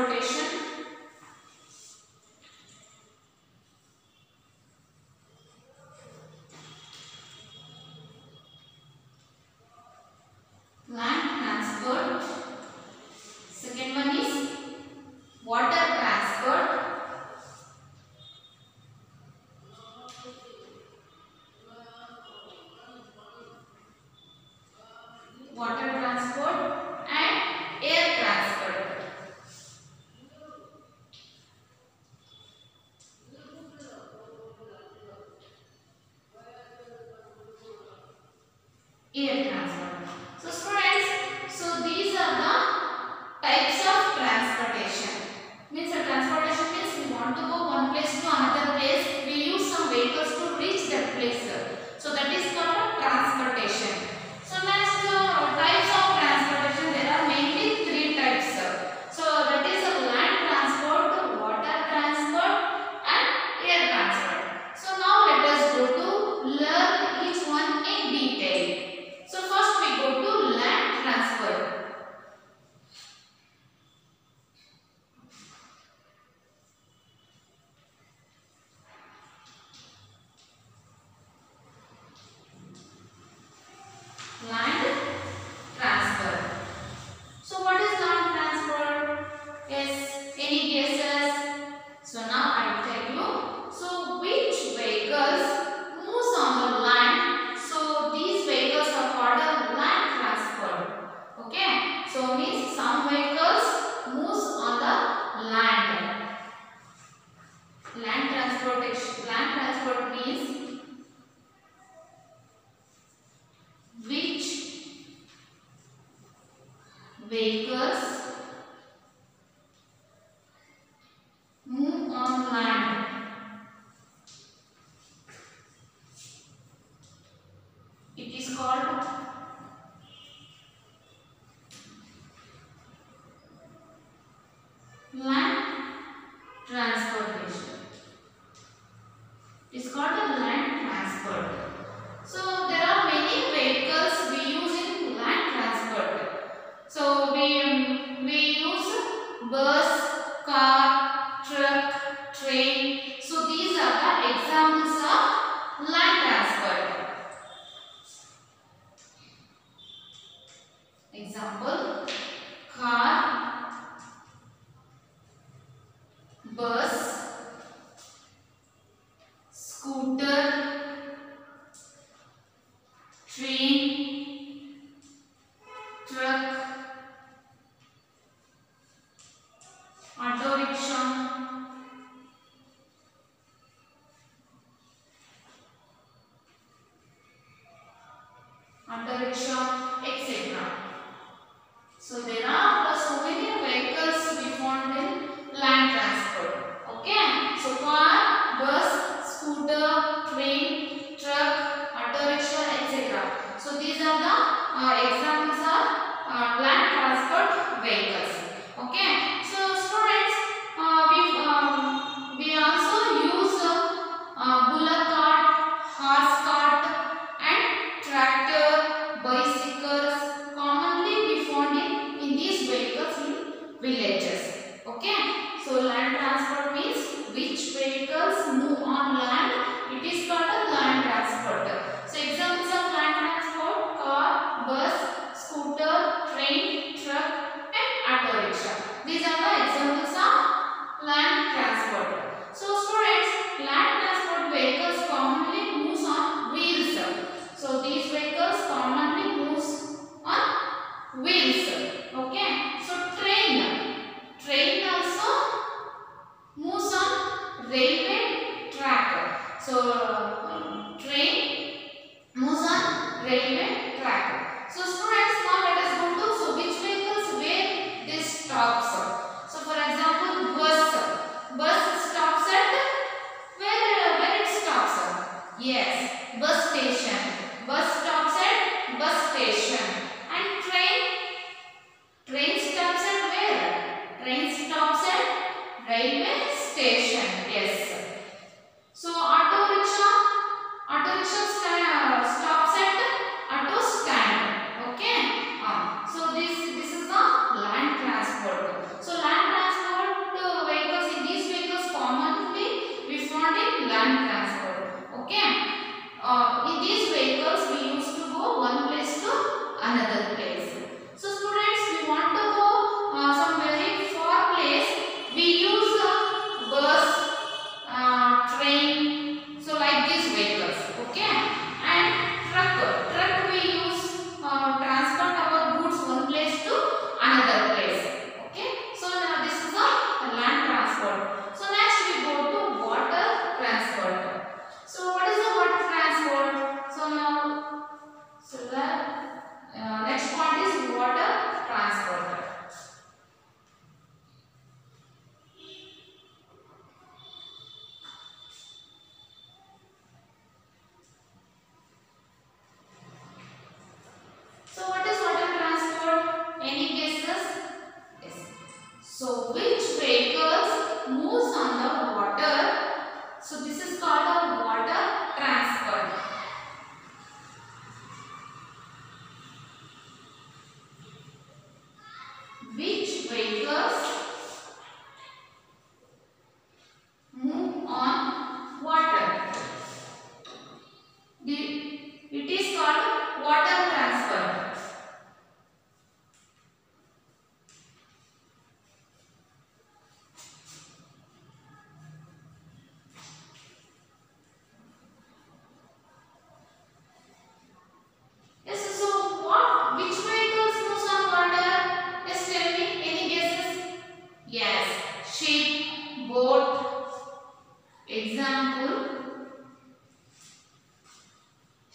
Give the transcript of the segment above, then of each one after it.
transportation, Land transportation. Land transport means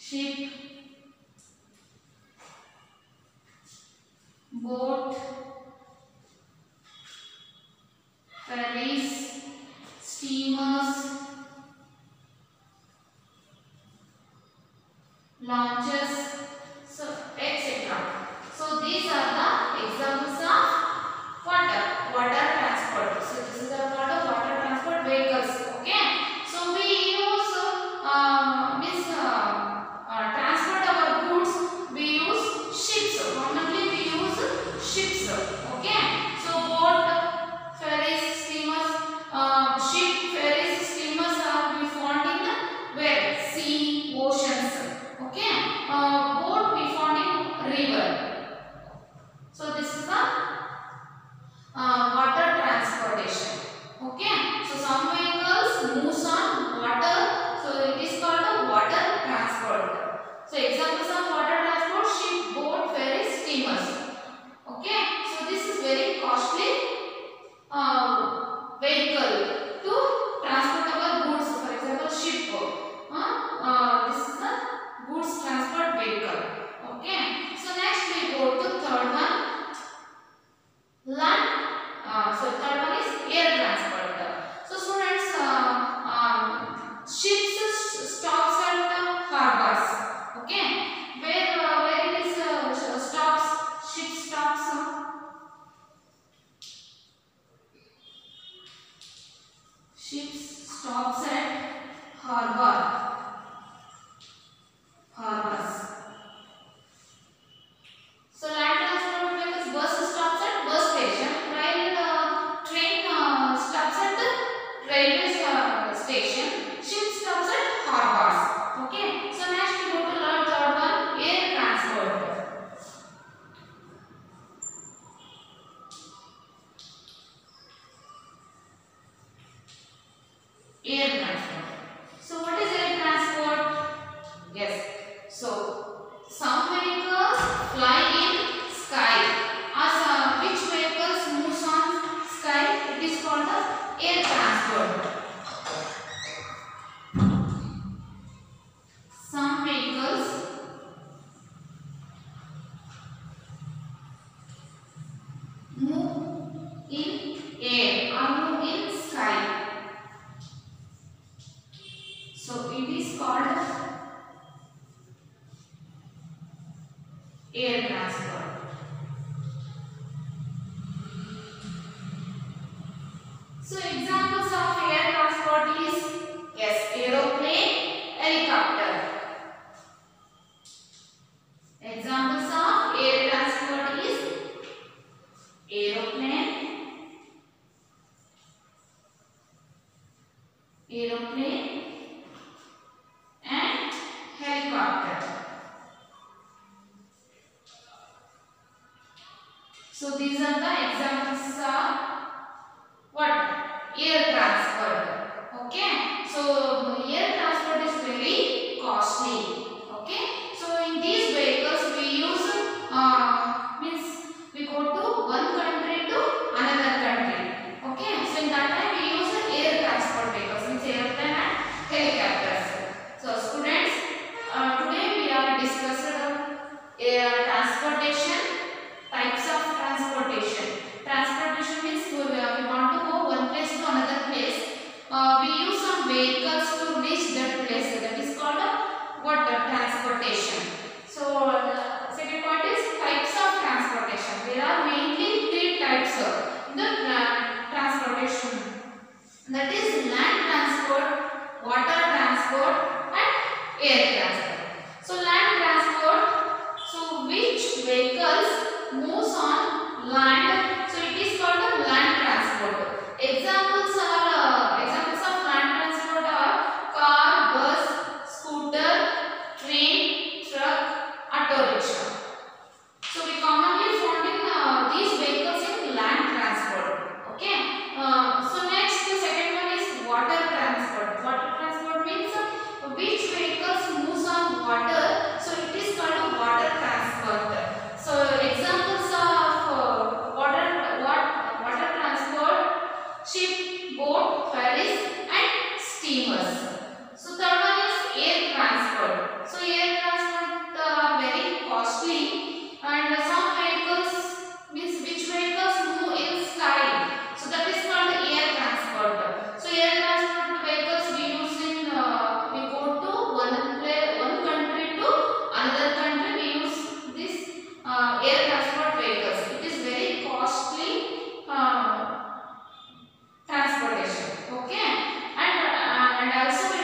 ship, boat, ferries, steamers, launches, so etc. So these are the examples of water, water transport. So this is the part of water transport vehicles. called air transport. So examples of air transport is yes, aeroplane, helicopter. Examples of air transport is aeroplane, aeroplane, and also